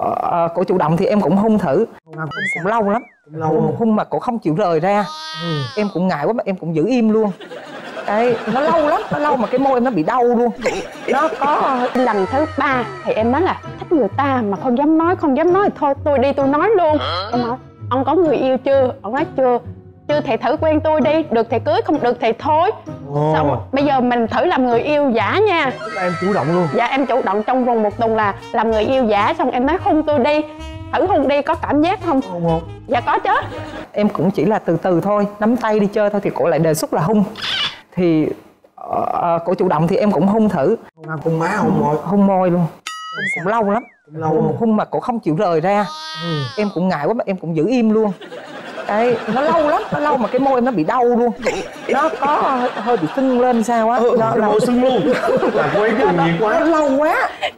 ờ, cổ chủ động thì em cũng hung thử. Cũng lâu lắm. lâu hung, hung mà cổ không chịu rời ra. Ừ. em cũng ngại quá mà em cũng giữ im luôn. Cái nó lâu lắm nó lâu mà cái môi em nó bị đau luôn. Nó có lần thứ ba thì em nói là thích người ta mà không dám nói không dám nói thôi tôi đi tôi nói luôn. Em nói ông có người yêu chưa? Ông nói chưa chưa thì thử quen tôi đi được thì cưới không được thì thôi. Ồ. xong bây giờ mình thử làm người yêu giả nha. Em chủ động luôn. Dạ em chủ động trong vòng một tuần là làm người yêu giả xong em nói hôn tôi đi. Thử hôn đi có cảm giác không? Không không. Dạ có chứ. Em cũng chỉ là từ từ thôi nắm tay đi chơi thôi thì cổ lại đề xuất là hung. Thì ờ, cổ chủ động thì em cũng hung thử. Hôn hôn má hôn môi. Hung môi luôn. Cũng lâu lắm. Lâu hung mà cổ không chịu rời ra. Ừ. em cũng ngại quá mà em cũng giữ im luôn cái nó lâu lắm nó lâu mà cái môi em nó bị đau luôn. Nó có hơi, bị sưng lên sao á. Ừ, nó, cái môi sưng luôn. Là cô ấy cuồng nhiệt nó quá. lâu quá